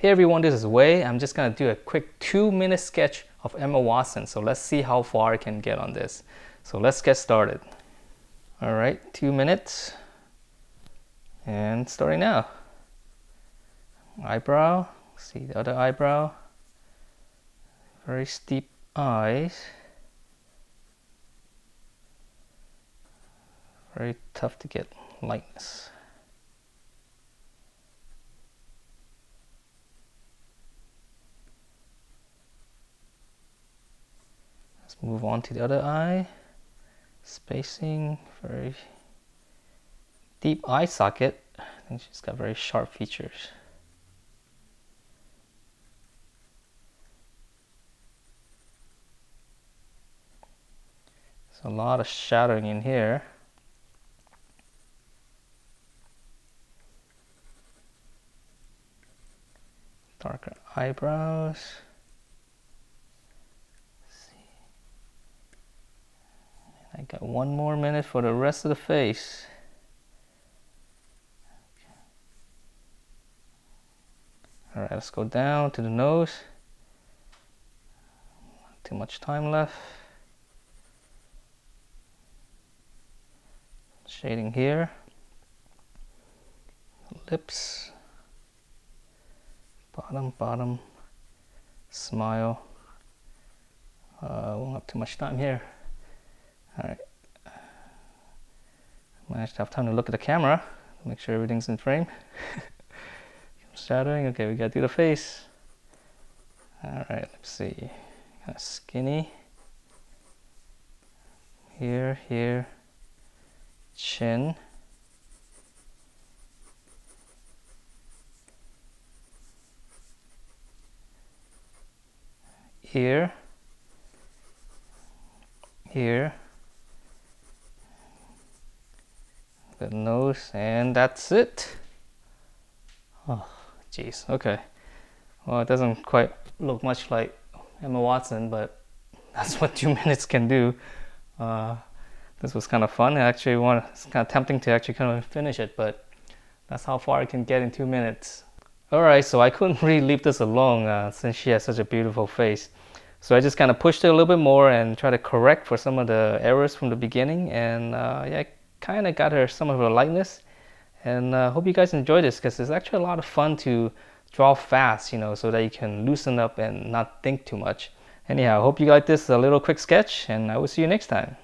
Hey everyone, this is Wei. I'm just gonna do a quick two minute sketch of Emma Watson. So let's see how far I can get on this. So let's get started. All right, two minutes. And starting now. Eyebrow, see the other eyebrow. Very steep eyes. Very tough to get lightness. Move on to the other eye. Spacing, very deep eye socket. I think she's got very sharp features. There's a lot of shadowing in here. Darker eyebrows. Got one more minute for the rest of the face. All right, let's go down to the nose. Too much time left. Shading here. Lips. Bottom, bottom. Smile. Uh, won't have too much time here. All right. Managed to have time to look at the camera, make sure everything's in frame. Shadowing, okay, we gotta do the face. All right, let's see. Kind of skinny. Here, here. Chin. Here. Here. The nose and that's it. Oh jeez okay. Well it doesn't quite look much like Emma Watson but that's what two minutes can do. Uh, this was kind of fun. I actually want it's kind of tempting to actually kind of finish it but that's how far I can get in two minutes. Alright so I couldn't really leave this alone uh, since she has such a beautiful face. So I just kind of pushed it a little bit more and try to correct for some of the errors from the beginning and uh, yeah kind of got her some of her lightness. And uh, hope you guys enjoy this because it's actually a lot of fun to draw fast you know so that you can loosen up and not think too much. Anyhow hope you like this a little quick sketch and I will see you next time